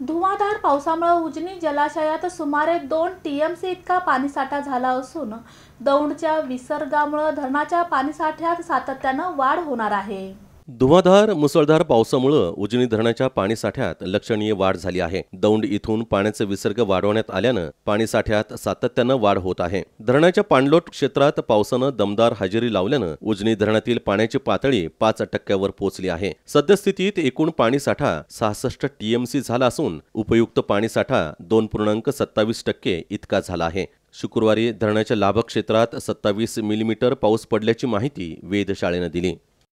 धुवाधार पावसामुळे उजनी जलाशयात सुमारे दोन टीएमसी इतका पाणीसाठा झाला असून दौंडच्या विसर्गामुळे धरणाच्या पाणीसाठ्यात सातत्यानं वाढ होणार आहे. धुवाधार मुसळधार पावसामुळं उजनी धरणाच्या पाणीसाठ्यात लक्षणीय वाढ झाली आहे. दौंड इथून पाण्याचे विसर्ग वाढवण्यात आल्यानं पाणीसाठ्यात सातत्यानं वाढ होत आहे. धरणाच्या पाणलोट क्षेत्रात पावसानं दमदार हजेरी लावल्यानं उजनी धरणातील पाण्याची पातळी पाच टक्क्यावर पोहोचली आहे. सद्यस्थितीत एकूण पाणीसाठा सहासष्ट टीएमसी झाला असून उपयुक्त पाणीसाठा दोन पूर्णांक सत्तावीस टक्के इतका झाला आहे. शुक्रवारी धरणाच्या लाभक्षेत्रात सत्तावीस मिलीमीटर पाऊस पडल्याची माहिती वेधशाळेनं दिली.